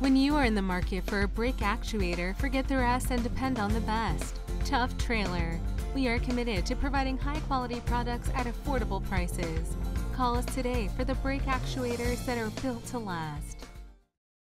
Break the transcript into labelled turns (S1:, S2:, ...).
S1: When you are in the market for a brake actuator, forget the rest and depend on the best. Tuff Trailer. We are committed to providing high quality products at affordable prices. Call us today for the brake actuators that are built to last.